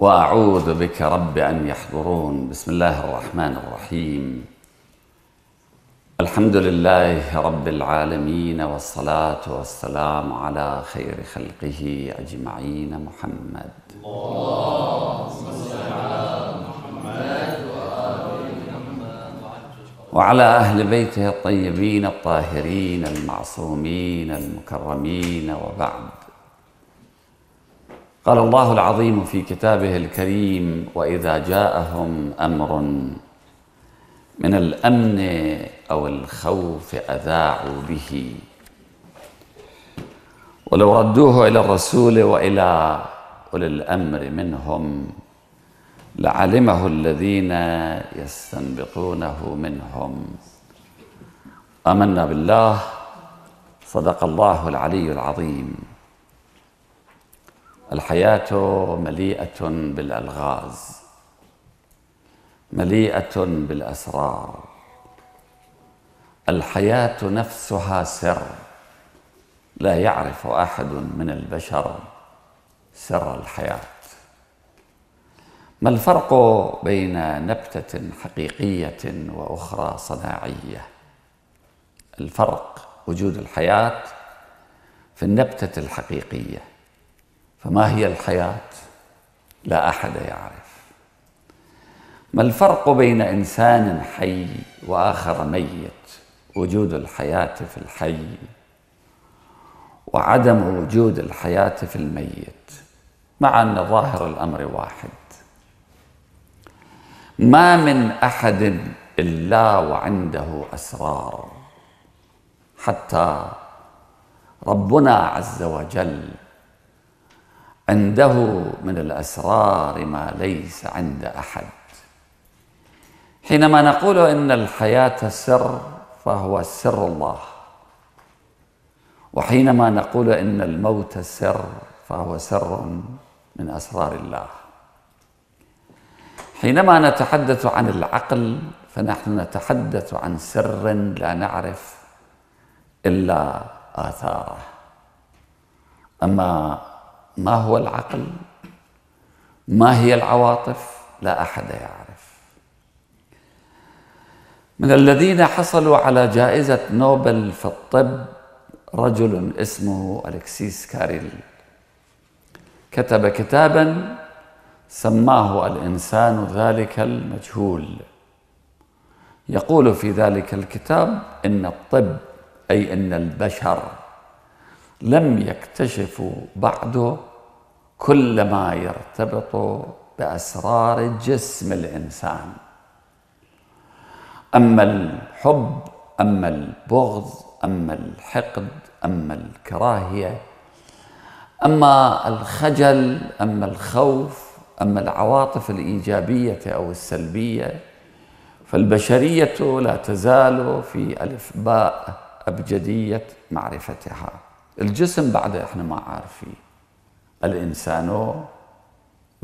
وأعوذ بك رب أن يحضرون. بسم الله الرحمن الرحيم. الحمد لله رب العالمين والصلاة والسلام على خير خلقه أجمعين. محمد. وعلى أهل بيته الطيبين الطاهرين المعصومين المكرمين وبعد. قال الله العظيم في كتابه الكريم وإذا جاءهم أمر من الأمن أو الخوف أذاعوا به. ولو ردوه إلى الرسول وإلى أولي الأمر منهم لعلمه الذين يستنبطونه منهم. آمنا بالله. صدق الله العلي العظيم. الحياة مليئة بالألغاز مليئة بالأسرار. الحياة نفسها سر لا يعرف أحد من البشر سر الحياة. ما الفرق بين نبتة حقيقية وأخرى صناعية؟ الفرق وجود الحياة في النبتة الحقيقية. فما هي الحياة؟ لا أحد يعرف. ما الفرق بين إنسان حي وآخر ميت؟ وجود الحياة في الحي وعدم وجود الحياة في الميت مع أن ظاهر الأمر واحد. ما من أحد إلا وعنده أسرار. حتى ربنا عز وجل عنده من الأسرار ما ليس عند أحد. حينما نقول إن الحياة سر فهو سر الله. وحينما نقول إن الموت سر فهو سر من أسرار الله. حينما نتحدث عن العقل فنحن نتحدث عن سر لا نعرف إلا آثاره. أما ما هو العقل؟ ما هي العواطف؟ لا أحد يعرف. من الذين حصلوا على جائزة نوبل في الطب رجل اسمه الكسيس كاريل. كتب كتابا سماه الإنسان ذلك المجهول. يقول في ذلك الكتاب إن الطب أي إن البشر لم يكتشفوا بعد كل ما يرتبط بأسرار جسم الإنسان. أما الحب أما البغض أما الحقد أما الكراهية أما الخجل أما الخوف أما العواطف الإيجابية أو السلبية فالبشرية لا تزال في الفباء أبجدية معرفتها. الجسم بعد إحنا ما عارفين. الإنسان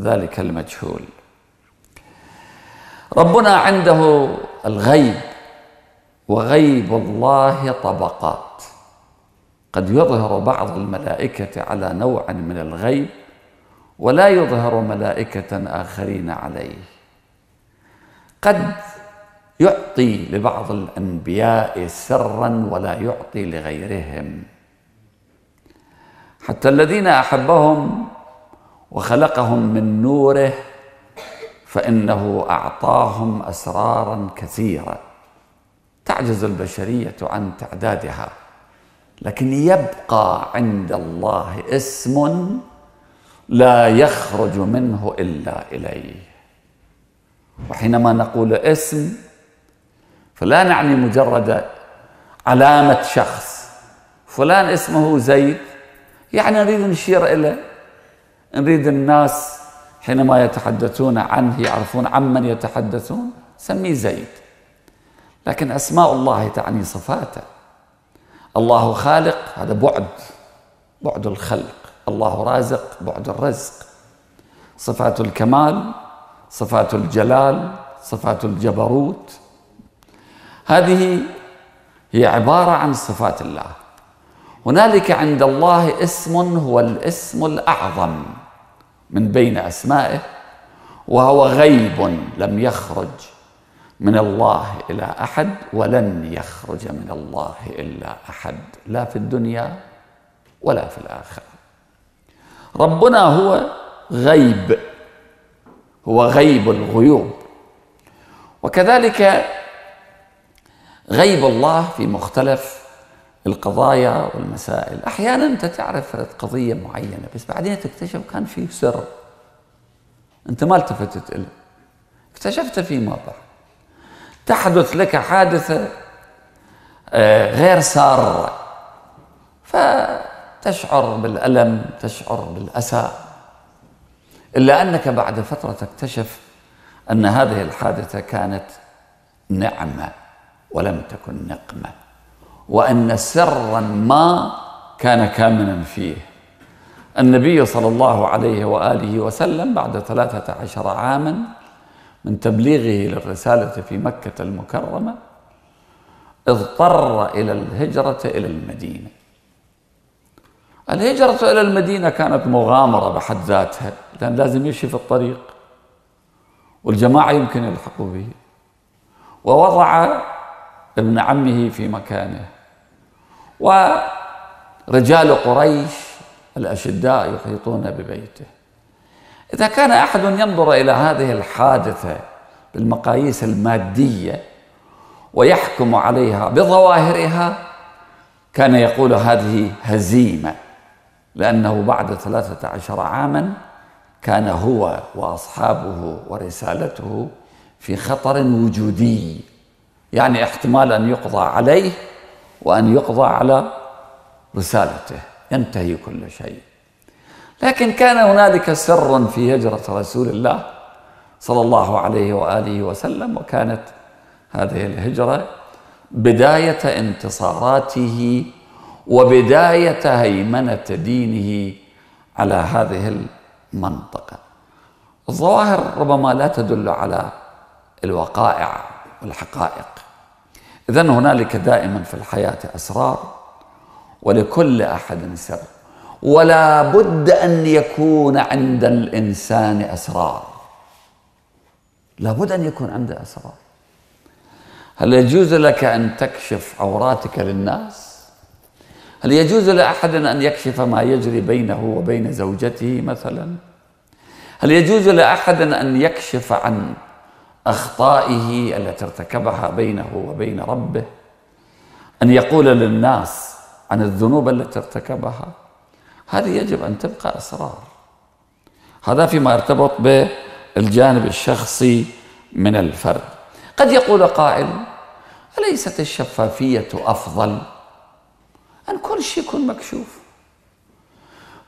ذلك المجهول. ربنا عنده الغيب وغيب الله طبقات. قد يظهر بعض الملائكة على نوع من الغيب ولا يظهر ملائكة آخرين عليه. قد يعطي لبعض الأنبياء سرا ولا يعطي لغيرهم. حتى الذين أحبهم وخلقهم من نوره فإنه أعطاهم أسرارا كثيرة. تعجز البشرية عن تعدادها لكن يبقى عند الله اسم لا يخرج منه إلا إليه. وحينما نقول اسم فلا نعني مجرد علامة شخص فلان اسمه زيد يعني نريد نشير اليه نريد الناس حينما يتحدثون عنه يعرفون عمن يتحدثون سميه زيد. لكن أسماء الله تعني صفاته. الله خالق هذا بعد بعد الخلق. الله رازق بعد الرزق. صفات الكمال صفات الجلال صفات الجبروت. هذه هي عبارة عن صفات الله. هنالك عند الله اسم هو الاسم الأعظم من بين أسمائه وهو غيب لم يخرج من الله إلى أحد ولن يخرج من الله إلا أحد لا في الدنيا ولا في الآخرة. ربنا هو غيب هو غيب الغيوب. وكذلك غيب الله في مختلف القضايا والمسائل. أحيانا أنت تعرف قضية معينة بس بعدين تكتشف كان في سر. أنت ما التفتت له اكتشفت فيما بعد تحدث لك حادثة آه، غير سارة. فتشعر بالألم تشعر بالأسى. إلا أنك بعد فترة تكتشف أن هذه الحادثة كانت نعمة ولم تكن نقمة. وأن سرا ما كان كامنا فيه. النبي صلى الله عليه وآله وسلم بعد ثلاثة عشر عاما من تبليغه للرسالة في مكة المكرمة اضطر إلى الهجرة إلى المدينة. الهجرة إلى المدينة كانت مغامرة بحد ذاتها لأن لازم يمشي في الطريق والجماعة يمكن يلحقوا به. ووضع ابن عمه في مكانه. ورجال قريش الأشداء يحيطون ببيته. إذا كان أحد ينظر إلى هذه الحادثة بالمقاييس المادية ويحكم عليها بظواهرها كان يقول هذه هزيمة لأنه بعد ثلاثة عشر عاما كان هو وأصحابه ورسالته في خطر وجودي يعني احتمال أن يقضى عليه وأن يقضى على رسالته ينتهي كل شيء. لكن كان هنالك سر في هجرة رسول الله صلى الله عليه وآله وسلم وكانت هذه الهجرة بداية انتصاراته وبداية هيمنة دينه على هذه المنطقة. الظواهر ربما لا تدل على الوقائع والحقائق. إذا هنالك دائما في الحياة أسرار ولكل أحد سر ولا بد أن يكون عند الإنسان أسرار. لا بد أن يكون عنده أسرار. هل يجوز لك أن تكشف عوراتك للناس؟ هل يجوز لأحد أن يكشف ما يجري بينه وبين زوجته مثلا؟ هل يجوز لأحد أن يكشف عن أخطائه التي ارتكبها بينه وبين ربه أن يقول للناس عن الذنوب التي ارتكبها. هذه يجب أن تبقى أسرار هذا فيما يرتبط بالجانب الشخصي من الفرد. قد يقول قائل أليست الشفافية أفضل؟ أن كل شيء يكون مكشوف.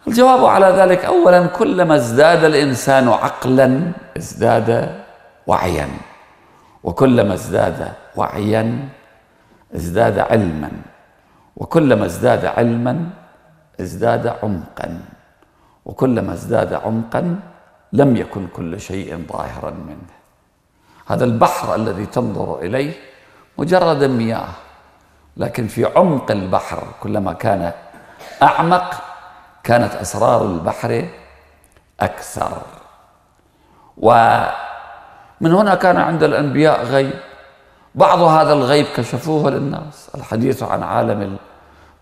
الجواب على ذلك أولا كلما ازداد الإنسان عقلا ازداد وعيا. وكلما ازداد وعيا ازداد علما. وكلما ازداد علما ازداد عمقا. وكلما ازداد عمقا لم يكن كل شيء ظاهرا منه. هذا البحر الذي تنظر إليه مجرد مياه لكن في عمق البحر كلما كان أعمق كانت أسرار البحر أكثر. ومن هنا كان عند الأنبياء غيب. بعض هذا الغيب كشفوه للناس. الحديث عن عالم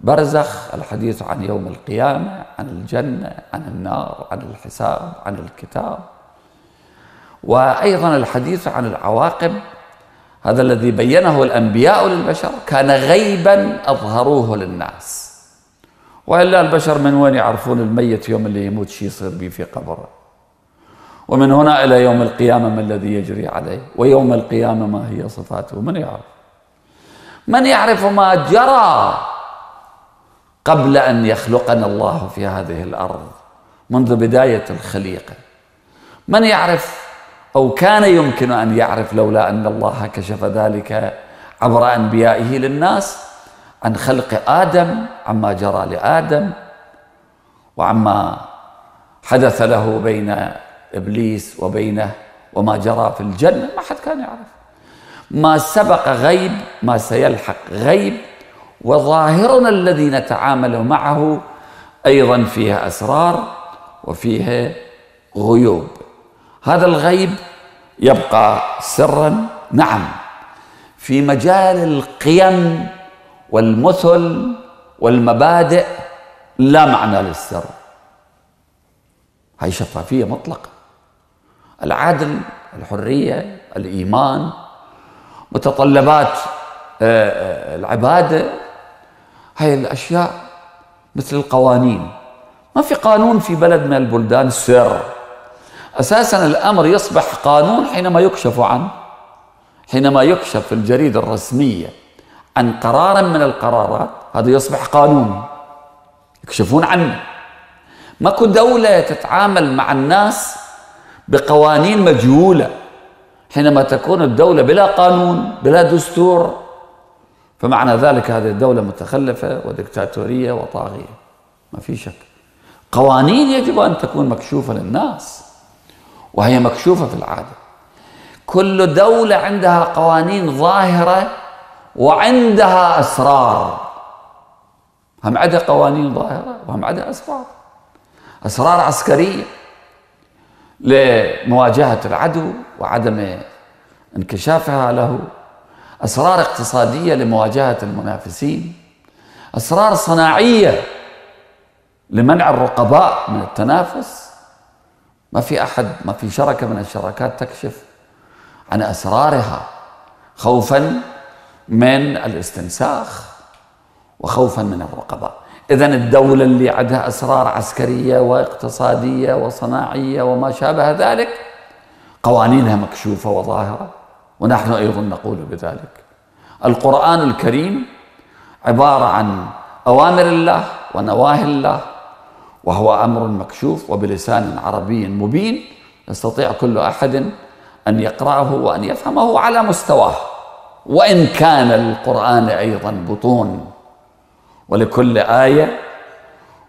البرزخ الحديث عن يوم القيامة عن الجنة عن النار عن الحساب عن الكتاب. وأيضا الحديث عن العواقب هذا الذي بينه الأنبياء للبشر كان غيبا أظهروه للناس. وإلا البشر من وين يعرفون الميت يوم اللي يموت شي يصير به في قبره؟ ومن هنا إلى يوم القيامة ما الذي يجري عليه؟ ويوم القيامة ما هي صفاته؟ من يعرف؟ من يعرف ما جرى قبل أن يخلقنا الله في هذه الأرض منذ بداية الخليقه من يعرف أو كان يمكن أن يعرف لولا أن الله كشف ذلك عبر أنبيائه للناس عن خلق آدم عما جرى لآدم وعما حدث له بين إبليس وبينه وما جرى في الجنة ما حد كان يعرف. ما سبق غيب ما سيلحق غيب وظاهرنا الذي نتعامل معه أيضا فيها أسرار وفيها غيوب. هذا الغيب يبقى سرا نعم في مجال القيم والمثل والمبادئ لا معنى للسر. هي شفافية مطلقة. العدل الحرية الإيمان متطلبات آه، آه، العبادة. هاي الأشياء مثل القوانين. ما في قانون في بلد من البلدان سر أساسا الأمر يصبح قانون حينما يكشف عنه حينما يكشف في الجريدة الرسمية عن قرار من القرارات هذا يصبح قانون. يكشفون عنه. ماكو دولة تتعامل مع الناس بقوانين مجهولة حينما تكون الدولة بلا قانون بلا دستور فمعنى ذلك هذه الدولة متخلفة وديكتاتورية وطاغية. ما في شك. قوانين يجب أن تكون مكشوفة للناس وهي مكشوفة في العادة. كل دولة عندها قوانين ظاهرة وعندها أسرار. هم عندها قوانين ظاهرة وهم عندها أسرار. أسرار عسكرية. لمواجهة العدو وعدم انكشافها له. أسرار اقتصادية لمواجهة المنافسين. أسرار صناعية لمنع الرقباء من التنافس. ما في أحد ما في شركة من الشركات تكشف عن أسرارها خوفا من الاستنساخ وخوفا من الرقباء. إذا الدولة اللي عندها أسرار عسكرية واقتصادية وصناعية وما شابه ذلك قوانينها مكشوفة وظاهرة ونحن أيضا نقول بذلك. القرآن الكريم عبارة عن أوامر الله ونواهي الله وهو أمر مكشوف وبلسان عربي مبين يستطيع كل أحد أن يقرأه وأن يفهمه على مستواه. وإن كان القرآن أيضا بطون ولكل آية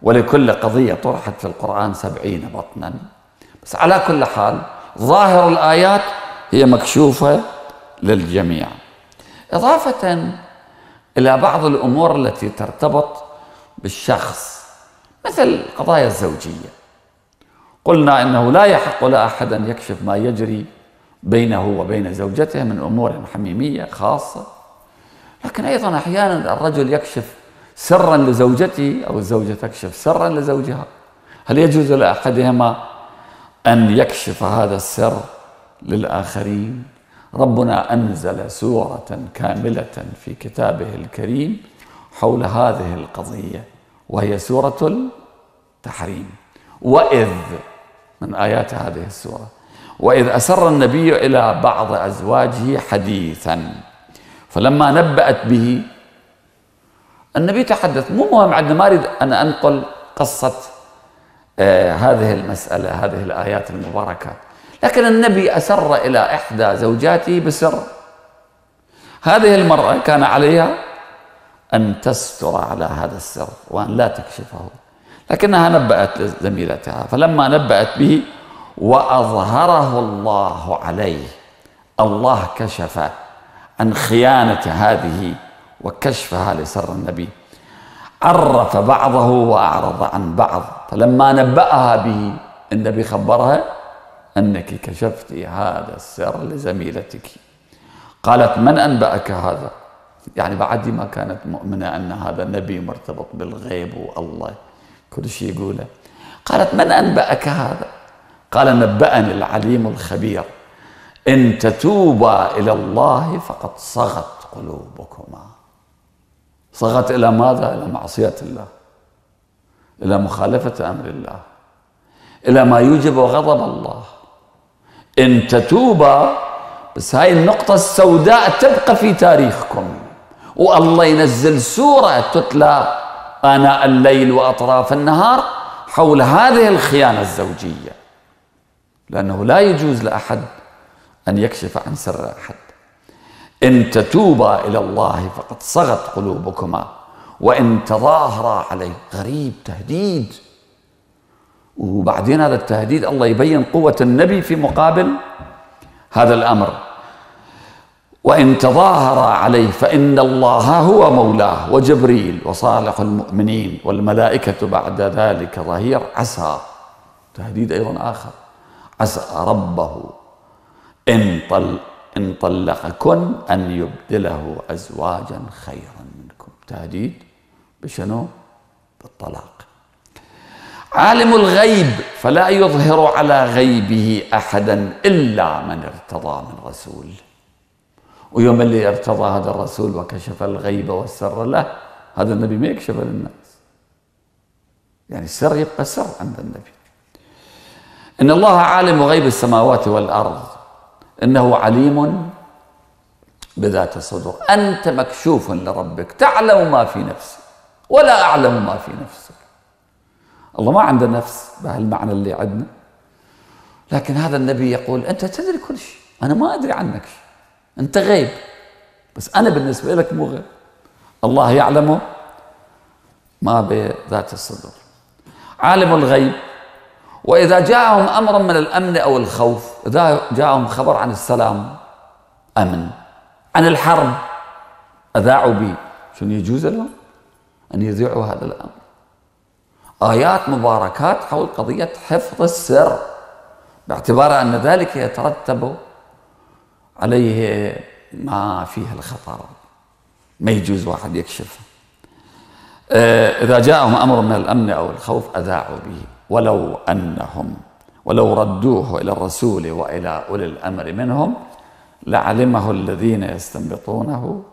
ولكل قضية طرحت في القرآن سبعين بطنا. بس على كل حال ظاهر الآيات هي مكشوفة للجميع. إضافة إلى بعض الأمور التي ترتبط بالشخص مثل قضايا الزوجية. قلنا إنه لا يحق لأحد أن يكشف ما يجري بينه وبين زوجته من أمور حميمية خاصة. لكن أيضا أحيانا الرجل يكشف سرا لزوجته أو الزوجة تكشف سرا لزوجها. هل يجوز لأحدهما أن يكشف هذا السر للآخرين؟ ربنا أنزل سورة كاملة في كتابه الكريم حول هذه القضية وهي سورة التحريم. وإذ من آيات هذه السورة وإذ أسر النبي إلى بعض أزواجه حديثا فلما نبأت به النبي تحدث مو مهم عندنا ما أريد أن أنقل قصة آه هذه المسألة هذه الآيات المباركات لكن النبي أسر إلى إحدى زوجاته بسر. هذه المرأة كان عليها أن تستر على هذا السر وأن لا تكشفه. لكنها نبأت زميلتها فلما نبأت به وأظهره الله عليه الله كشف عن خيانة هذه وكشفها لسر النبي. عرف بعضه وأعرض عن بعض. فلما نبأها به النبي خبرها أنك كشفت هذا السر لزميلتك. قالت من أنبأك هذا؟ يعني بعد ما كانت مؤمنة أن هذا النبي مرتبط بالغيب والله. كل شيء يقوله. قالت من أنبأك هذا؟ قال نبأني العليم الخبير. إن تتوبا إلى الله فقد صغت قلوبكما. صغت إلى ماذا؟ إلى معصية الله. إلى مخالفة أمر الله. إلى ما يوجب غضب الله. إن تتوبا بس هاي النقطة السوداء تبقى في تاريخكم. والله ينزل سورة تتلى آناء الليل وأطراف النهار حول هذه الخيانة الزوجية. لأنه لا يجوز لأحد أن يكشف عن سر أحد. إن تتوبا إلى الله فقد صغت قلوبكما وإن تظاهرا عليه. غريب تهديد. وبعدين هذا التهديد الله يبين قوة النبي في مقابل هذا الأمر. وإن تظاهر عليه فإن الله هو مولاه وجبريل وصالح المؤمنين والملائكة بعد ذلك ظهير. عسى. تهديد أيضا آخر. عسى ربه إن, طل إن طلقكن أن يبدله أزواجا خيرا منكم. تهديد بشنو؟ بالطلاق. عالم الغيب فلا يظهر على غيبه أحدا إلا من ارتضى من رسول. ويوم اللي ارتضى هذا الرسول وكشف الغيب والسر له هذا النبي ما يكشف للناس. يعني السر يبقى سر عند النبي. إن الله عالم غيب السماوات والأرض. إنه عليم بذات الصدور أنت مكشوف لربك تعلم ما في نفسك ولا أعلم ما في نفسك. الله ما عنده نفس بهالمعنى اللي عندنا. لكن هذا النبي يقول أنت تدري كل شيء أنا ما أدري عنك شيء. أنت غيب بس أنا بالنسبة لك مو غيب. الله يعلم ما بذات الصدور. عالم الغيب وإذا جاءهم أمر من الأمن أو الخوف إذا جاءهم خبر عن السلام أمن. عن الحرب أذاعوا به شنو يجوز لهم؟ أن يذيعوا هذا الأمر. آيات مباركات حول قضية حفظ السر باعتبار أن ذلك يترتب عليه ما فيه الخطر. ما يجوز واحد يكشف آه، إذا جاءهم أمر من الأمن أو الخوف أذاعوا به. ولو أنهم ولو ردوه إلى الرسول وإلى أولي الأمر منهم لعلمه الذين يستنبطونه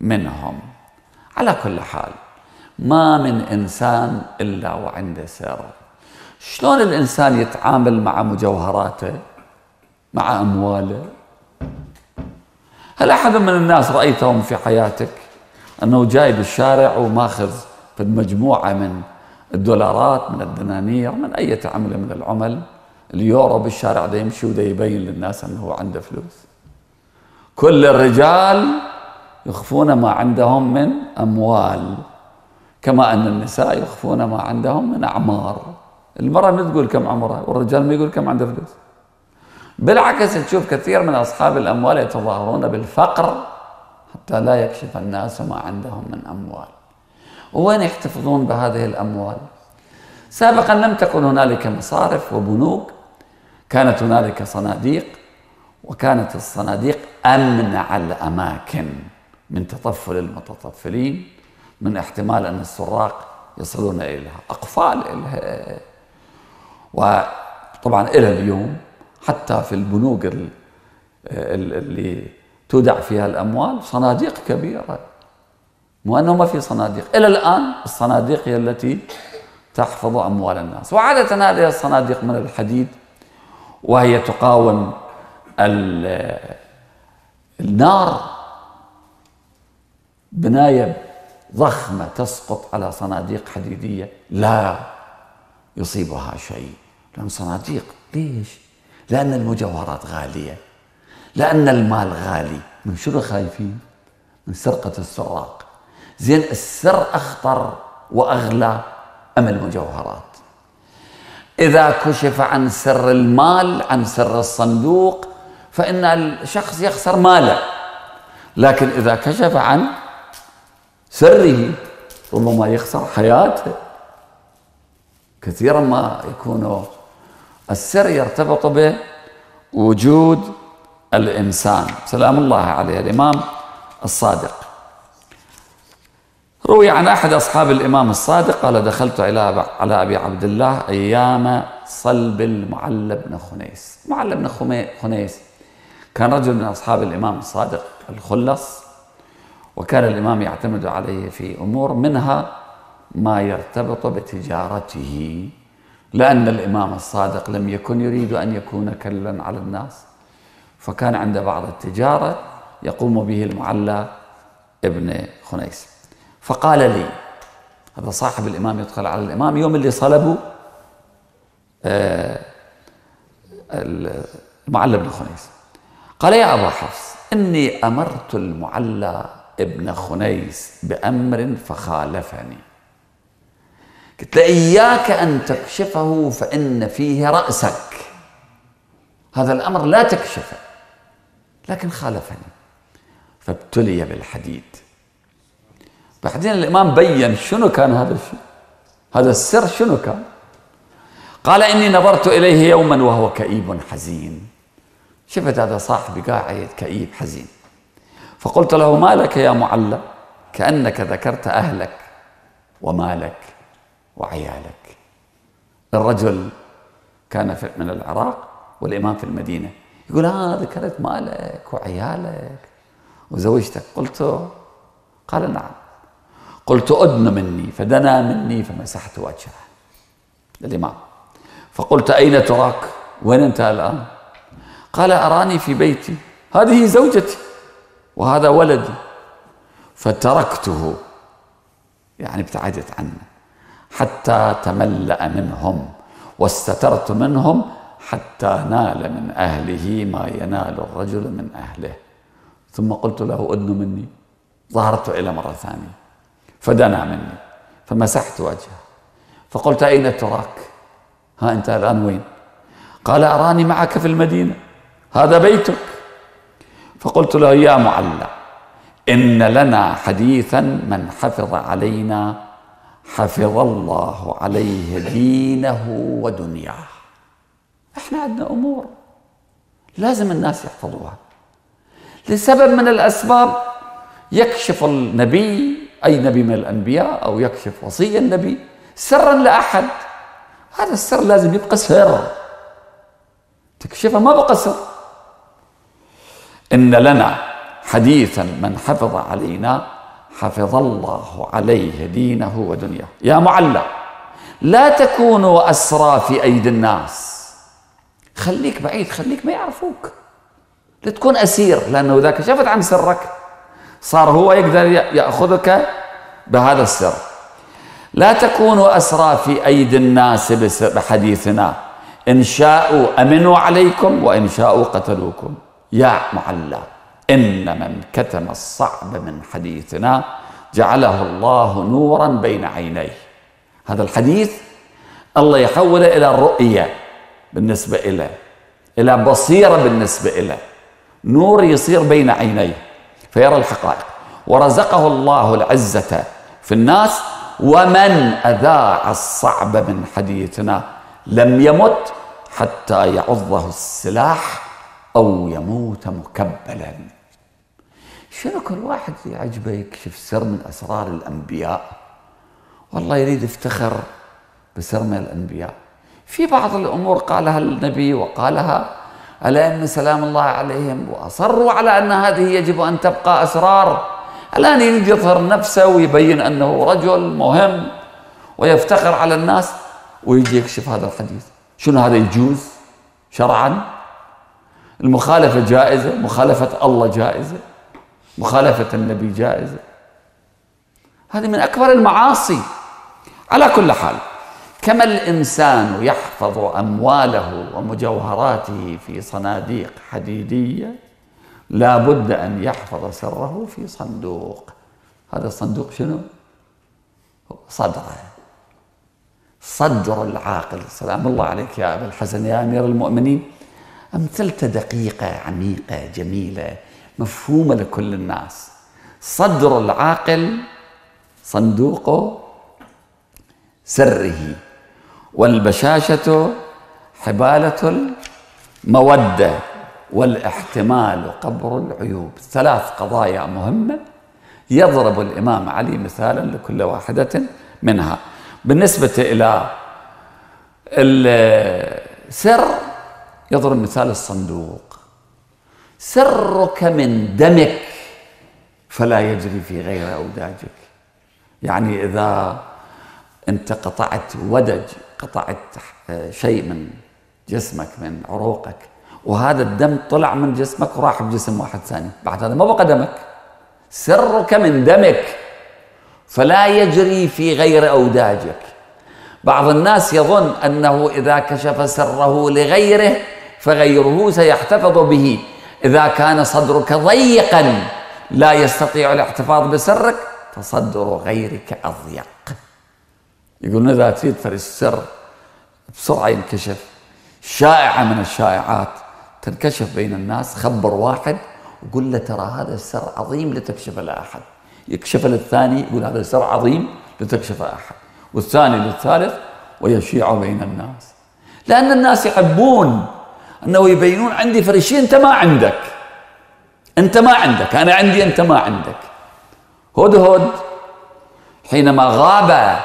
منهم. على كل حال ما من إنسان إلا وعنده سر. شلون الإنسان يتعامل مع مجوهراته مع أمواله؟ هل أحد من الناس رأيتهم في حياتك أنه جاي بالشارع وماخذ في المجموعة من الدولارات من الدنانير من أي عملة من العمل اليورو بالشارع ده يمشي وده يبين للناس أنه عنده فلوس. كل الرجال يخفون ما عندهم من أموال كما أن النساء يخفون ما عندهم من أعمار. المرأة ما تقول كم عمرها والرجال ما يقول كم عنده فلوس. بالعكس تشوف كثير من أصحاب الأموال يتظاهرون بالفقر حتى لا يكشف الناس ما عندهم من أموال. وين يحتفظون بهذه الأموال؟ سابقا لم تكن هنالك مصارف وبنوك كانت هنالك صناديق وكانت الصناديق أمنع الأماكن من تطفل المتطفلين من احتمال أن السراق يصلون إليها. أقفال إليها وطبعا إلى اليوم حتى في البنوك اللي تودع فيها الأموال صناديق كبيرة. مو أنه ما في صناديق. إلى الآن الصناديق هي التي تحفظ أموال الناس. وعادة هذه الصناديق من الحديد وهي تقاوم النار. بناية ضخمة تسقط على صناديق حديدية لا يصيبها شيء. لأن صناديق ليش؟ لأن المجوهرات غالية. لأن المال غالي. من شنو خايفين؟ من سرقة السراق زين السر أخطر وأغلى أم المجوهرات. إذا كشف عن سر المال عن سر الصندوق فإن الشخص يخسر ماله. لكن إذا كشف عن سره ربما يخسر حياته كثيرا ما يكون السر يرتبط بوجود الإنسان. سلام الله عليه الإمام الصادق. روي عن أحد أصحاب الإمام الصادق قال دخلت إلى على أبي عبد الله أيام صلب المعلى بن خنيس. معلى بن خنيس. كان رجل من أصحاب الإمام الصادق الخلص وكان الإمام يعتمد عليه في أمور منها ما يرتبط بتجارته لأن الإمام الصادق لم يكن يريد أن يكون كلا على الناس. فكان عند بعض التجارة يقوم به المعلى ابن خنيس. فقال لي هذا صاحب الإمام يدخل على الإمام يوم اللي صلبوا آه، المعلى بن خنيس. قال يا أبا حفص إني أمرت المعلى ابن خنيس بأمر فخالفني. قلت له إياك أن تكشفه فإن فيه رأسك. هذا الأمر لا تكشفه لكن خالفني. فابتلي بالحديد. بعدين الإمام بين شنو كان هذا الشيء؟ هذا السر شنو كان؟ قال إني نظرت إليه يوما وهو كئيب حزين. شفت هذا صاحبي قاعد كئيب حزين. فقلت له ما لك يا معلى كأنك ذكرت أهلك ومالك وعيالك. الرجل كان من العراق والإمام في المدينة. يقول آه ذكرت مالك وعيالك وزوجتك. قلت قال نعم. قلت أدن مني فدنا مني فمسحت وجهه. الإمام. فقلت أين تراك؟ وين أنت الآن؟ قال أراني في بيتي. هذه زوجتي وهذا ولدي. فتركته. يعني ابتعدت عنه. حتى تملأ منهم واستترت منهم حتى نال من أهله ما ينال الرجل من أهله. ثم قلت له أدن مني. ظهرت إلى مرة ثانية. فدنا مني فمسحت وجهه. فقلت أين تراك ها أنت الآن وين؟ قال أراني معك في المدينة. هذا بيتك. فقلت له يا معلى إن لنا حديثا من حفظ علينا حفظ الله عليه دينه ودنياه. إحنا عندنا أمور لازم الناس يحفظوها. لسبب من الأسباب يكشف النبي أي نبي من الأنبياء أو يكشف وصي النبي سرا لأحد. هذا السر لازم يبقى سر تكشفه ما بقى سر. إن لنا حديثا من حفظ علينا حفظ الله عليه دينه ودنياه. يا معلى لا تكونوا أسرى في أيدي الناس. خليك بعيد خليك ما يعرفوك. لا تكون أسير لأنه إذا كشفت عن سرك صار هو يقدر يأخذك بهذا السر. لا تكونوا أسرى في أيدي الناس بحديثنا. إن شاءوا أمنوا عليكم وإن شاءوا قتلوكم. يا معلى إن من كتم الصعب من حديثنا جعله الله نورا بين عينيه. هذا الحديث الله يحوله إلى الرؤية بالنسبة إليه إلى بصيرة بالنسبة إليه. نور يصير بين عينيه. فيرى الحقائق. ورزقه الله العزة في الناس ومن أذاع الصعب من حديثنا لم يمت حتى يعضه السلاح أو يموت مكبلا. شنو كل واحد يعجبه يكشف سر من أسرار الأنبياء؟ والله يريد يفتخر بسر من الأنبياء. في بعض الأمور قالها النبي وقالها الأئمة سلام الله عليهم وأصروا على أن هذه يجب أن تبقى أسرار؟ الآن يريد يظهر نفسه ويبين أنه رجل مهم ويفتخر على الناس ويجي يكشف هذا الحديث. شنو هذا يجوز شرعا؟ المخالفة جائزة؟ مخالفة الله جائزة؟ مخالفة النبي جائزة؟ هذه من أكبر المعاصي. على كل حال كما الإنسان يحفظ أمواله ومجوهراته في صناديق حديدية لا بد أن يحفظ سره في صندوق. هذا الصندوق شنو؟ صدره صدر. العاقل. سلام الله عليك يا أبا الحسن. يا أمير المؤمنين امثلته دقيقة عميقة جميلة مفهومة لكل الناس. صدر العاقل صندوق سره. والبشاشة حبالة المودة والإحتمال قبر العيوب. ثلاث قضايا مهمة يضرب الإمام علي مثالا لكل واحدة منها. بالنسبة إلى السر يضرب مثال الصندوق. سرك من دمك فلا يجري في غير أوداجك. يعني إذا أنت قطعت ودج قطعت شيء من جسمك من عروقك. وهذا الدم طلع من جسمك وراح بجسم واحد ثاني. بعد هذا ما بقى دمك. سرك من دمك. فلا يجري في غير أوداجك. بعض الناس يظن أنه إذا كشف سره لغيره فغيره سيحتفظ به. إذا كان صدرك ضيقا لا يستطيع الاحتفاظ بسرك فصدر غيرك أضيق. يقولون إذا فرس السر بسرعة ينكشف. شائعة من الشائعات تنكشف بين الناس خبر واحد وقول له ترى هذا السر عظيم لتكشف لأحد. يكشف للثاني يقول هذا السر عظيم لتكشف أحد والثاني للثالث ويشيع بين الناس. لأن الناس يحبون أنه يبينون عندي فرشي أنت ما عندك. أنت ما عندك. أنا عندي أنت ما عندك. هدهد حينما غاب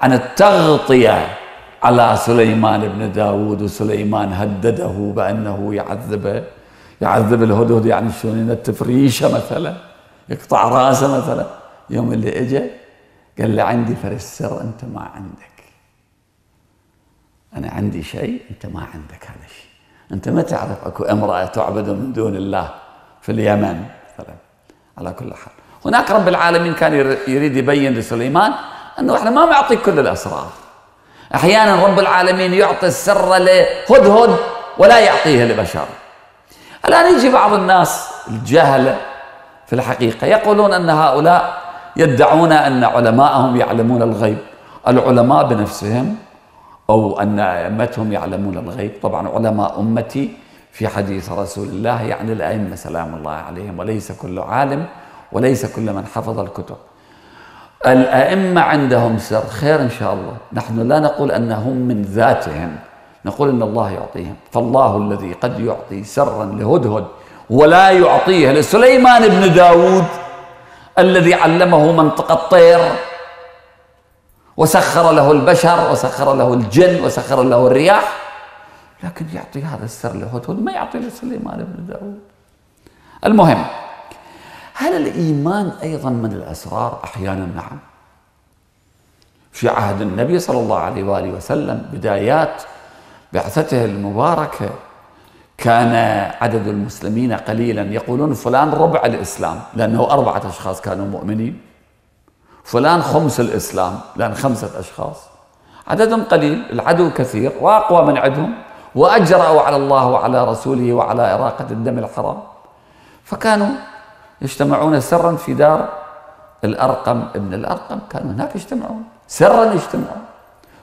عن التغطية على سليمان بن داود وسليمان هدده بأنه يعذبه يعذب الهدهد يعني شلون ينتف ريشه مثلا يقطع رأسه مثلا. يوم اللي اجى قال له عندي فرس سر أنت ما عندك. أنا عندي شيء أنت ما عندك هذا الشيء. أنت ما تعرف أكو امرأة تعبد من دون الله في اليمن مثلا. على كل حال. هناك رب العالمين كان يريد يبين لسليمان إنه إحنا ما معطيك كل الأسرار. أحيانا رب العالمين يعطي السر لهدهد ولا يعطيه لبشر. الآن يجي بعض الناس الجهلة في الحقيقة. يقولون أن هؤلاء يدعون أن علماءهم يعلمون الغيب. العلماء بنفسهم أو أن أئمتهم يعلمون الغيب. طبعا علماء أمتي في حديث رسول الله يعني الأئمة سلام الله عليهم وليس كل عالم وليس كل من حفظ الكتب. الأئمة عندهم سر. خير إن شاء الله. نحن لا نقول أنهم من ذاتهم. نقول إن الله يعطيهم. فالله الذي قد يعطي سرا لهدهد ولا يعطيه لسليمان بن داود الذي علمه منطق الطير وسخر له البشر وسخر له الجن وسخر له الرياح. لكن يعطي هذا السر لهدهد ما يعطي لسليمان بن داود. المهم هل الإيمان أيضا من الأسرار؟ أحيانا نعم. في عهد النبي صلى الله عليه وآله وسلم بدايات بعثته المباركة كان عدد المسلمين قليلا يقولون فلان ربع الإسلام لأنه أربعة أشخاص كانوا مؤمنين. فلان خمس الإسلام لأن خمسة أشخاص. عددهم قليل العدو كثير وأقوى من عندهم وأجرأوا على الله وعلى رسوله وعلى إراقة الدم الحرام. فكانوا يجتمعون سرا في دار الأرقم ابن الأرقم كانوا هناك يجتمعون سرا يجتمعون.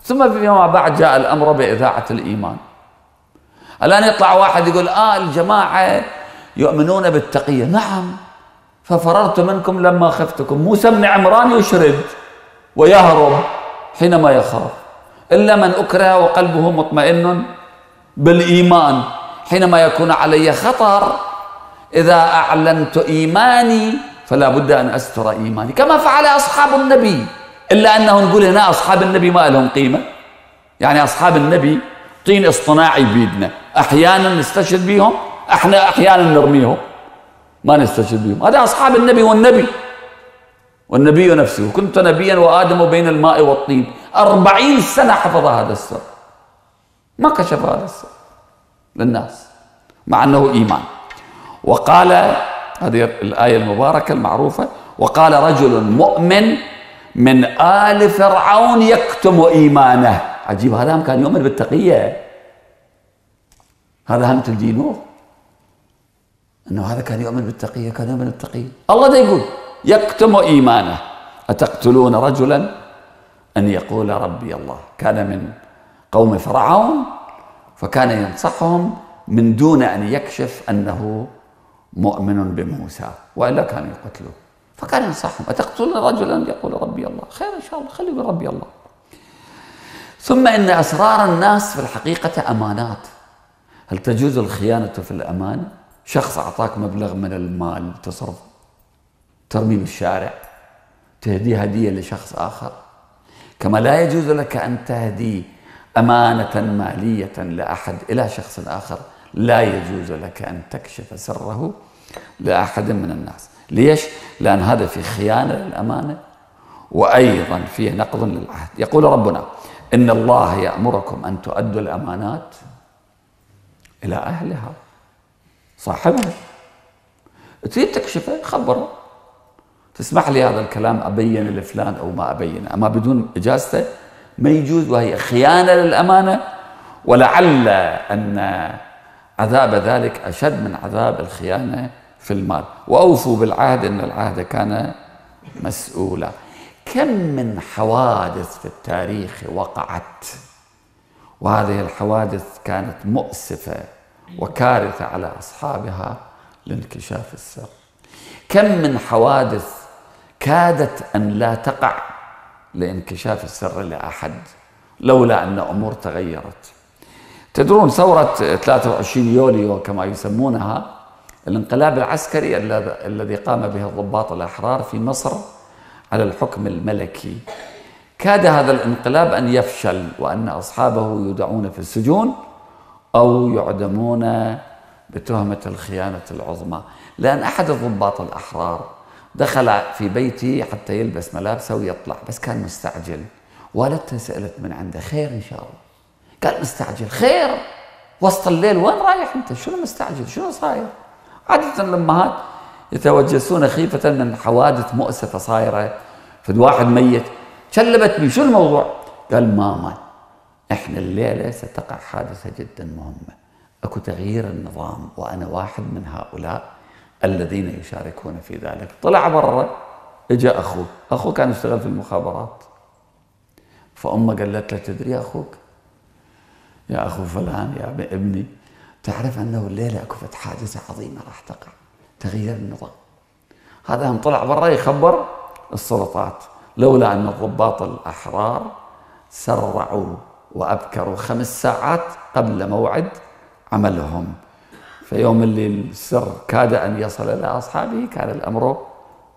ثم فيما بعد جاء الأمر بإذاعة الإيمان. الآن يطلع واحد يقول آه الجماعة يؤمنون بالتقية. نعم ففررت منكم لما خفتكم. موسى بن عمران يشرد ويهرب حينما يخاف إلا من أكره وقلبه مطمئن بالإيمان حينما يكون علي خطر إذا أعلنت إيماني فلا بد أن أستر إيماني. كما فعل أصحاب النبي. إلا أنه نقول هنا أصحاب النبي ما لهم قيمة. يعني أصحاب النبي طين اصطناعي بيدنا. أحيانا نستشهد بهم أحنا أحيانا نرميهم. ما نستشهد بهم. هذا أصحاب النبي والنبي. والنبي نفسه. كنت نبيا وآدم بين الماء والطين. أربعين سنة حفظ هذا السر. ما كشف هذا السر للناس مع أنه إيمان. وقال هذه الآية المباركة المعروفة وقال رجل مؤمن من آل فرعون يكتم إيمانه. عجيب هذا كان يؤمن بالتقية. هذا هم تلجينوه أنه هذا كان يؤمن بالتقية كان يؤمن بالتقية. الله ده يقول يكتم إيمانه. أتقتلون رجلا؟ أن يقول ربي الله. كان من قوم فرعون فكان ينصحهم من دون أن يكشف أنه مؤمن بموسى وإلا كانوا يقتلوه فكان ينصحهم أتقتلون رجلا؟ يقول ربي الله. خير إن شاء الله خلوا ربي الله. ثم إن أسرار الناس في الحقيقة أمانات. هل تجوز الخيانة في الأمانة؟ شخص أعطاك مبلغ من المال تصرف. ترمي بالشارع. تهدي هدية لشخص آخر. كما لا يجوز لك أن تهدي أمانة مالية لأحد إلى شخص آخر. لا يجوز لك أن تكشف سره لأحد من الناس. ليش؟ لأن هذا في خيانة للأمانة وأيضا فيه نقض للعهد. يقول ربنا إن الله يأمركم أن تؤدوا الأمانات إلى أهلها. صاحبها. تريد تكشفه؟ خبره. تسمح لي هذا الكلام أبين لفلان أو ما أبينه؟ أما بدون إجازته ما يجوز وهي خيانة للأمانة. ولعل أن عذاب ذلك أشد من عذاب الخيانة في المال. وأوفوا بالعهد إن العهد كان مسؤولا. كم من حوادث في التاريخ وقعت؟ وهذه الحوادث كانت مؤسفة وكارثة على أصحابها لانكشاف السر. كم من حوادث كادت أن لا تقع لانكشاف السر لأحد لولا أن أمور تغيرت. تدرون ثورة 23 يوليو كما يسمونها الانقلاب العسكري الذي قام به الضباط الأحرار في مصر على الحكم الملكي. كاد هذا الانقلاب أن يفشل وأن أصحابه يدعون في السجون أو يعدمون بتهمة الخيانة العظمى. لأن أحد الضباط الأحرار دخل في بيتي حتى يلبس ملابسه ويطلع بس كان مستعجل. والدته سألت من عنده خير إن شاء الله. قال مستعجل خير. وسط الليل وين رايح أنت؟ شنو مستعجل؟ شنو صاير؟ عادة الأمهات يتوجسون خيفة من حوادث مؤسفة صايرة. فد واحد ميت شلبت بي شو الموضوع؟ قال ماما إحنا الليلة ستقع حادثة جدا مهمة. أكو تغيير النظام وأنا واحد من هؤلاء الذين يشاركون في ذلك. طلع برا إجا اخوه اخوه كان يشتغل في المخابرات. فأمه قالت له تدري أخوك؟ يا أخو فلان يا ابني. تعرف أنه الليلة أكو حادثة عظيمة راح تقع. تغيير النظام. هذا هم طلع برا يخبر السلطات. لولا أن الضباط الأحرار سرعوا وأبكروا خمس ساعات قبل موعد عملهم. فيوم اللي السر كاد أن يصل إلى أصحابه كان الأمر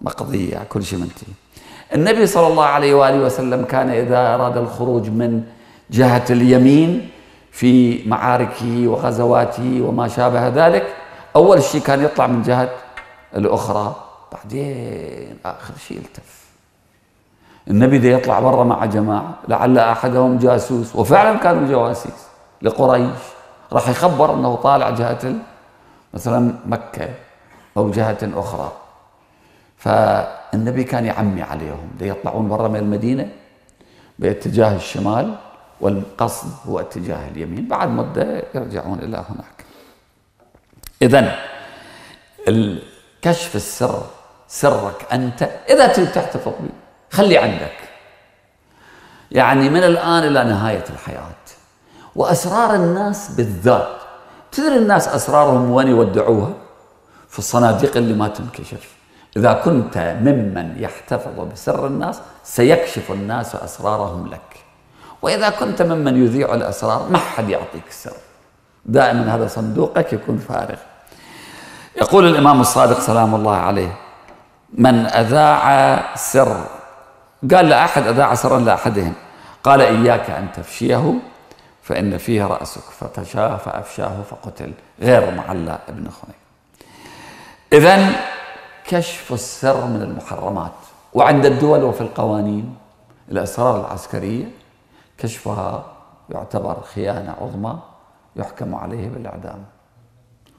مقضيا كل شيء منتهي. النبي صلى الله عليه وآله وسلم كان إذا أراد الخروج من جهة اليمين في معاركه وغزواته وما شابه ذلك. أول شيء كان يطلع من جهة الأخرى بعدين آخر شيء التف. النبي ده يطلع برا مع جماعة لعل أحدهم جاسوس وفعلا كانوا جواسيس لقريش. راح يخبر إنه طالع جهة مثلا مكة أو جهة أخرى. فالنبي كان يعمي عليهم. يطلعون برا من المدينة باتجاه الشمال. والقصد هو اتجاه اليمين. بعد مدة يرجعون إلى هناك. اذا كشف السر سرك أنت. إذا تريد تحتفظ به خلي عندك. يعني من الآن إلى نهاية الحياة. وأسرار الناس بالذات. تدري الناس أسرارهم وين يودعوها؟ في الصناديق اللي ما تنكشف. إذا كنت ممن يحتفظ بسر الناس سيكشف الناس أسرارهم لك. وإذا كنت ممن يذيع الأسرار ما حد يعطيك السر. دائما هذا صندوقك يكون فارغ. يقول الإمام الصادق سلام الله عليه من أذاع سر. قال لاحد أذاع سرا لأحدهم. قال إياك أن تفشيه فإن فيه رأسك ففشاه فأفشاه فقتل. غير معلى ابن خنيف إذا كشف السر من المحرمات. وعند الدول وفي القوانين الأسرار العسكرية كشفها يعتبر خيانة عظمى يحكم عليه بالإعدام.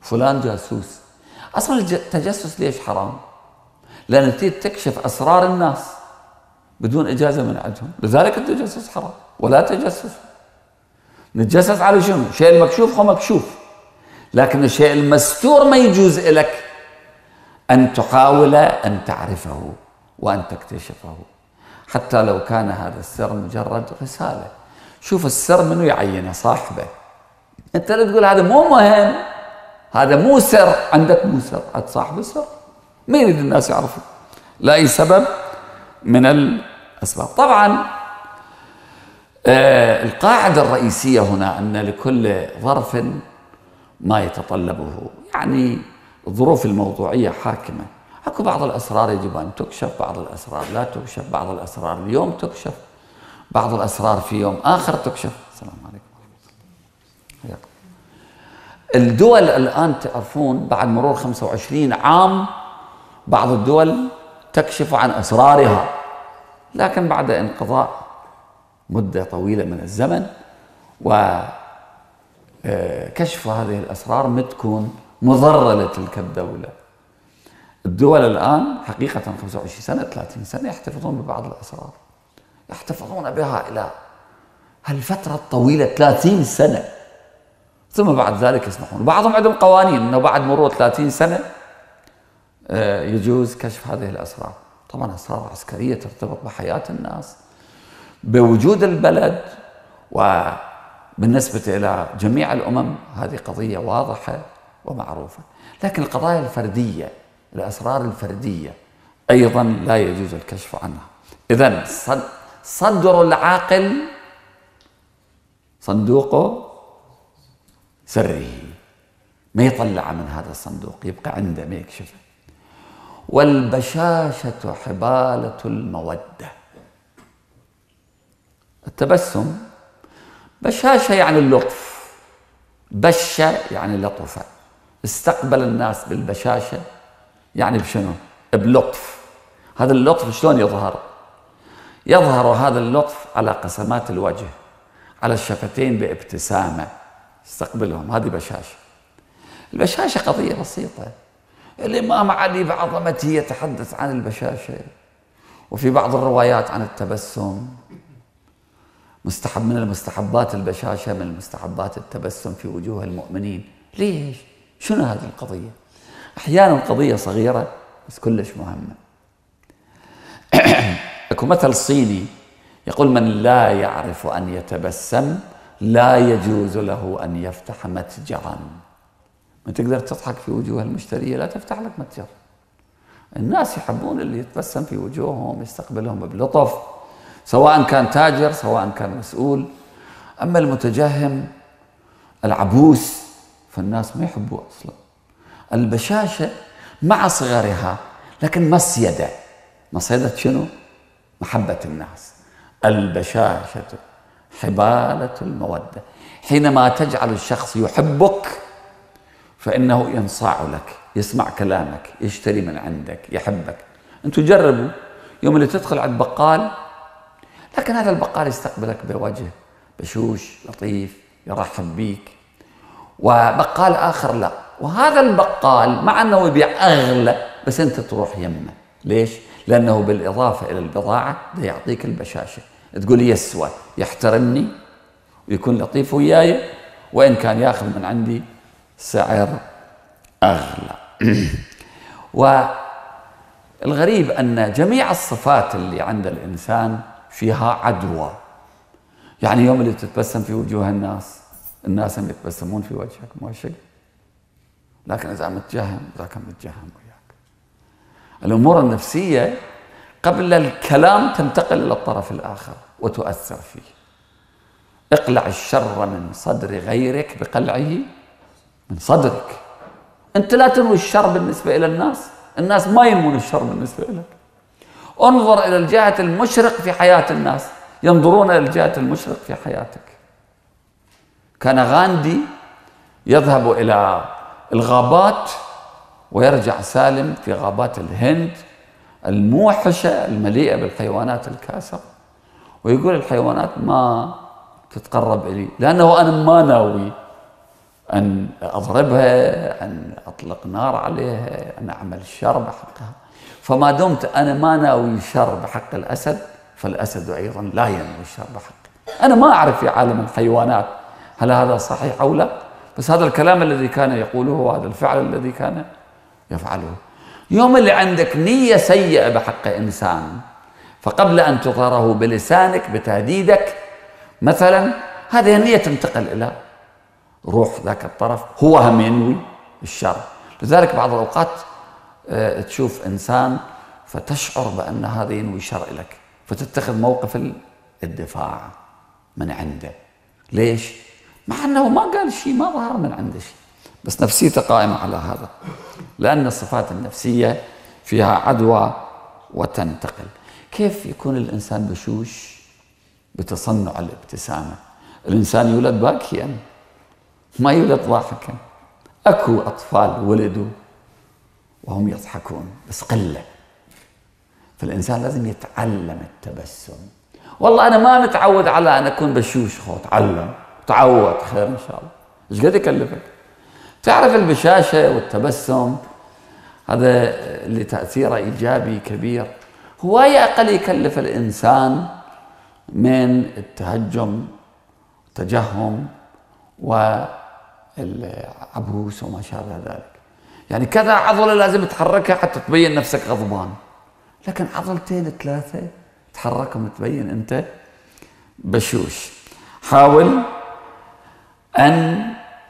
فلان جاسوس. أصلا التجسس ليش حرام؟ لأن تكشف أسرار الناس بدون إجازة من عندهم. لذلك التجسس حرام. ولا تجسس. نتجسس على شنو؟ الشيء المكشوف هو مكشوف. لكن الشيء المستور ما يجوز لك أن تحاول أن تعرفه وأن تكتشفه. حتى لو كان هذا السر مجرد رسالة. شوف السر منو يعينه صاحبه. أنت لا تقول هذا مو مهم هذا مو سر. عندك مو سر. عند صاحب السر. ما يريد الناس يعرفوا لأي سبب من الأسباب. طبعا آه، القاعدة الرئيسية هنا أن لكل ظرف ما يتطلبه. يعني الظروف الموضوعية حاكمة. أكو بعض الأسرار يجب أن تكشف بعض الأسرار لا تكشف بعض الأسرار اليوم تكشف بعض الأسرار في يوم آخر تكشف. السلام عليكم. الدول الآن تعرفون بعد مرور 25 عام بعض الدول تكشف عن أسرارها. لكن بعد انقضاء مدة طويلة من الزمن وكشف آه، هذه الأسرار ما تكون مضرة لتلك الدولة. الدول الآن حقيقة 25 سنة 30 سنة يحتفظون ببعض الأسرار. يحتفظون بها إلى هالفترة الطويلة 30 سنة. ثم بعد ذلك يسمحون بعضهم عندهم قوانين أنه بعد مرور 30 سنة آه، يجوز كشف هذه الأسرار. طبعا أسرار عسكرية ترتبط بحياة الناس بوجود البلد وبالنسبة إلى جميع الأمم هذه قضية واضحة ومعروفة. لكن القضايا الفردية الأسرار الفردية أيضا لا يجوز الكشف عنها. إذا صدر العاقل صندوقه سره. ما يطلع من هذا الصندوق؟ يبقى عنده ما يكشفه. والبشاشة حبالة المودة. التبسم بشاشة يعني اللطف. بشة يعني لطفة. استقبل الناس بالبشاشة. يعني بشنو؟ بلطف. هذا اللطف شلون يظهر؟ يظهر هذا اللطف على قسمات الوجه على الشفتين بابتسامة. استقبلهم هذه بشاشة. البشاشة قضية بسيطة. الإمام علي بعظمته يتحدث عن البشاشة. وفي بعض الروايات عن التبسم. مستحب من المستحبات البشاشة من المستحبات التبسم في وجوه المؤمنين. ليش؟ شنو هذه القضية؟ أحيانا قضية صغيرة بس كلش مهمة. أكو مثل صيني يقول من لا يعرف أن يتبسم لا يجوز له أن يفتح متجرا. ما تقدر تضحك في وجوه المشترية لا تفتح لك متجر. الناس يحبون اللي يتبسم في وجوههم يستقبلهم بلطف سواء كان تاجر سواء كان مسؤول. أما المتجهم العبوس فالناس ما يحبوه أصلا. البشاشة مع صغرها لكن مصيدة. مصيدة شنو؟ محبة الناس. البشاشة حبالة المودة. حينما تجعل الشخص يحبك فإنه ينصاع لك يسمع كلامك يشتري من عندك يحبك. أنتم جربوا. يوم اللي تدخل عند بقال لكن هذا البقال يستقبلك بوجه بشوش لطيف يرحب بيك. وبقال آخر لا. وهذا البقال مع أنه يبيع أغلى بس أنت تروح يمه. ليش؟ لأنه بالإضافة إلى البضاعة ده يعطيك البشاشة. تقول يسوى يحترمني ويكون لطيف وياي وإن كان ياخذ من عندي سعر أغلى. والغريب أن جميع الصفات اللي عند الإنسان فيها عدوى. يعني يوم اللي تتبسم في وجوه الناس الناس هم يتبسمون في وجهك مو شيء لكن إذا متجهم ذاك متجهم وياك. الأمور النفسية قبل الكلام تنتقل إلى الطرف الآخر وتؤثر فيه. اقلع الشر من صدر غيرك بقلعه من صدرك. أنت لا تنوي الشر بالنسبة إلى الناس. الناس ما ينمون الشر بالنسبة لك انظر إلى الجهة المشرق في حياة الناس. ينظرون إلى الجهة المشرق في حياتك. كان غاندي يذهب إلى الغابات ويرجع سالم في غابات الهند الموحشة المليئة بالحيوانات الكاسرة ويقول الحيوانات ما تتقرب إلي لأنه أنا ما ناوي أن أضربها أن أطلق نار عليها أن أعمل شر بحقها. فما دمت أنا ما ناوي الشر بحق الأسد فالأسد أيضا لا ينوي الشر بحقي أنا ما أعرف في عالم الحيوانات هل هذا صحيح أو لا. بس هذا الكلام الذي كان يقوله وهذا الفعل الذي كان يفعله. يوم اللي عندك نية سيئة بحق إنسان فقبل أن تظهره بلسانك بتهديدك مثلا هذه النية تنتقل إلى روح ذاك الطرف هو هم ينوي الشر. لذلك بعض الأوقات آه، تشوف إنسان فتشعر بأن هذا ينوي شر لك فتتخذ موقف الدفاع من عنده. ليش؟ مع أنه ما قال شيء ما ظهر من عنده شيء. بس نفسيته قائمة على هذا. لأن الصفات النفسية فيها عدوى وتنتقل. كيف يكون الإنسان بشوش؟ بتصنع الابتسامة. الإنسان يولد باكيا ما يولد ضاحكا. أكو أطفال ولدوا وهم يضحكون بس قلة. فالإنسان لازم يتعلم التبسم. والله أنا ما متعود على أن أكون بشوش خو تعلم. تعود خير إن شاء الله. إيش قد يكلفك؟ تعرف البشاشة والتبسم؟ هذا اللي تأثيره إيجابي كبير. هواية أقل يكلف الإنسان من التهجم التجهم والعبوس وما شابه ذلك. يعني كذا عضلة لازم تحركها حتى تبين نفسك غضبان. لكن عضلتين ثلاثة تحركهم تبين أنت بشوش. حاول أن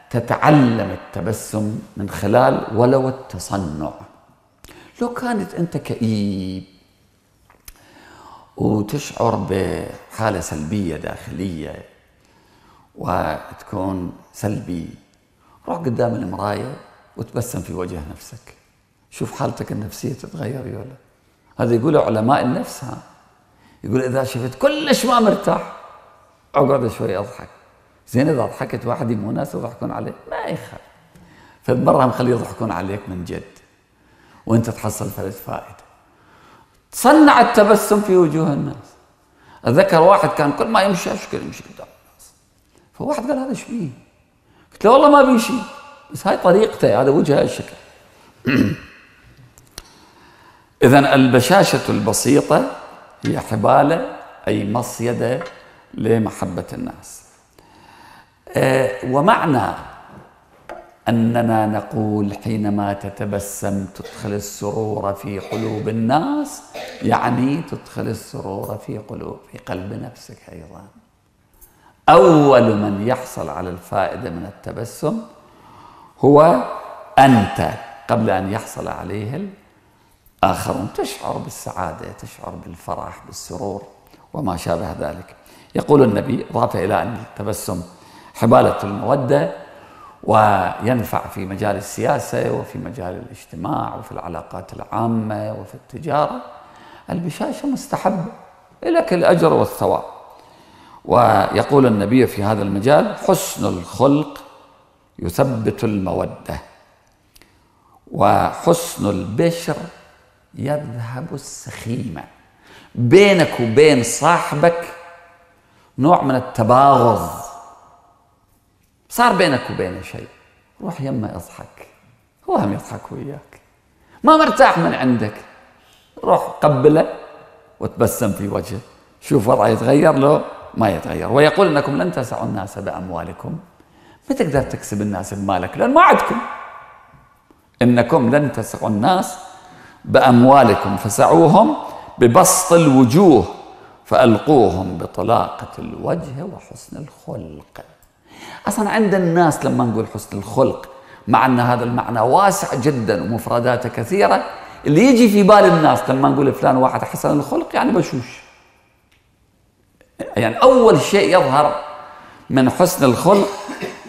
تتعلم التبسم من خلال ولو التصنع. لو كانت أنت كئيب وتشعر بحالة سلبية داخلية وتكون سلبي روح قدام المراية وتبسم في وجه نفسك. شوف حالتك النفسية تتغير ولا هذا يقوله علماء النفس ها؟ يقول إذا شفت كلش ما مرتاح أقعد شوي أضحك. زين إذا ضحكت واحد مو ناس يضحكون عليه ما يخاف. فالمره مخليه يضحكون عليك من جد. وانت تحصل فرد فائدة. تصنع التبسم في وجوه الناس. اتذكر واحد كان كل ما يمشي اشكل يمشي قدام الناس. فواحد قال هذا إيش فيه؟ قلت له والله ما بيمشي. بس هاي طريقته هذا وجهه الشكل. اذا البشاشة البسيطة هي حبالة أي مصيدة لمحبة الناس. ومعنى أننا نقول حينما تتبسم تدخل السرور في قلوب الناس يعني تدخل السرور في قلوب في قلب نفسك أيضا. أول من يحصل على الفائدة من التبسم هو أنت قبل أن يحصل عليه الآخرون. تشعر بالسعادة تشعر بالفرح بالسرور وما شابه ذلك. يقول النبي اضاف إلى أن التبسم حبالة المودة وينفع في مجال السياسة وفي مجال الاجتماع وفي العلاقات العامة وفي التجارة. البشاشة مستحبة لك الأجر والثواب. ويقول النبي في هذا المجال حسن الخلق يثبت المودة وحسن البشر يذهب السخيمة. بينك وبين صاحبك نوع من التباغض صار بينك وبينه شيء. روح يمه اضحك هو هم يضحك وياك. ما مرتاح من عندك. روح قبله وتبسم في وجهه. شوف وضعه يتغير لو ما يتغير. ويقول إنكم لن تسعوا الناس بأموالكم. ما تقدر تكسب الناس بمالك لأن ما عندكم. إنكم لن تسعوا الناس بأموالكم. فسعوهم ببسط الوجوه. فألقوهم بطلاقة الوجه وحسن الخلق. أصلا عند الناس لما نقول حسن الخلق مع أن هذا المعنى واسع جدا ومفرداته كثيرة اللي يجي في بال الناس لما نقول فلان واحد حسن الخلق يعني بشوش. يعني أول شيء يظهر من حسن الخلق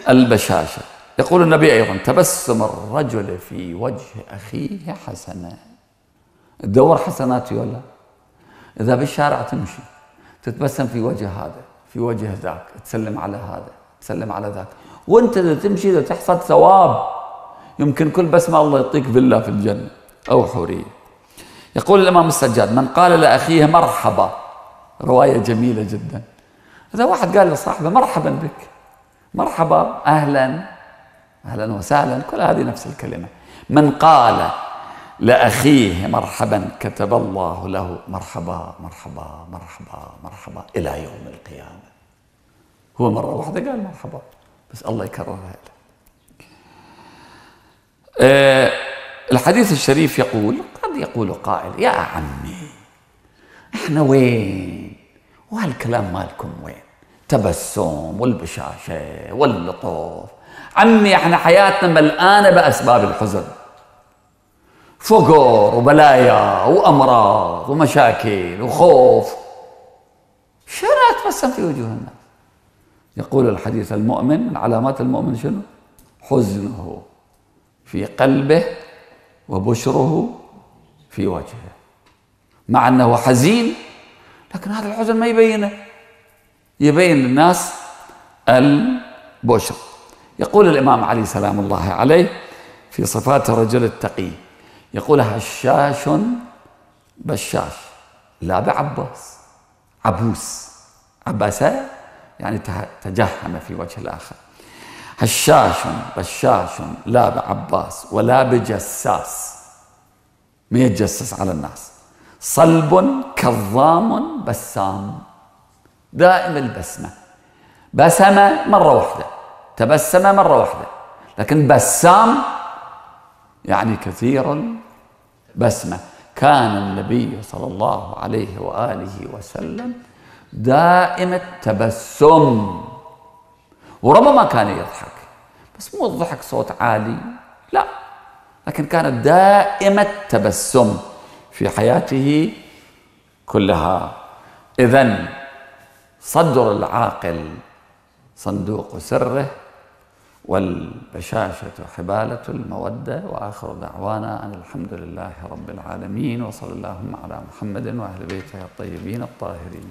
البشاشة. يقول النبي أيضا تبسم الرجل في وجه أخيه حسنه تدور حسنات ولا؟ إذا بالشارع تمشي تتبسم في وجه هذا في وجه ذاك تسلم على هذا. تسلم على ذاك. وانت إذا تمشي تحصد ثواب يمكن كل بسمه الله يعطيك فيلا في الجنة أو حورية. يقول الإمام السجاد من قال لأخيه مرحبا. رواية جميلة جدا. إذا واحد قال لصاحبه مرحبا بك. مرحبا أهلا أهلا وسهلا كل هذه نفس الكلمة. من قال لأخيه مرحبا كتب الله له مرحبا مرحبا مرحبا مرحبا إلى يوم القيامة. هو مرة واحدة قال مرحبا. بس الله يكررها له أه الحديث الشريف يقول قد يقول قائل يا عمي إحنا وين؟ وهالكلام مالكم وين؟ تبسم والبشاشة واللطف. عمي إحنا حياتنا ملآنة بأسباب الحزن. فقر وبلايا وأمراض ومشاكل وخوف. شنو أتبسم في وجوه الناس يقول الحديث المؤمن من علامات المؤمن شنو؟ حزنه في قلبه وبشره في وجهه. مع أنه حزين لكن هذا الحزن ما يبينه. يبين للناس البشر. يقول الإمام علي سلام الله عليه في صفات الرجل التقي يقول هشاش بشاش لا بعباس عبوس عباسة. يعني تجهم في وجه الآخر. هشاش بشاش لا بعباس ولا بجساس. ما يتجسس على الناس. صلب كظام بسام. دائم البسمة. بسم مرة واحدة. تبسم مرة واحدة. لكن بسام يعني كثير البسمة. كان النبي صلى الله عليه وآله وسلم دائم التبسم. وربما كان يضحك بس مو الضحك صوت عالي لا. لكن كانت دائمة التبسم في حياته كلها. إذا صدر العاقل صندوق سره والبشاشة حبالة المودة وآخر دعوانا أن الحمد لله رب العالمين وصلى اللهم على محمد وأهل بيته الطيبين الطاهرين.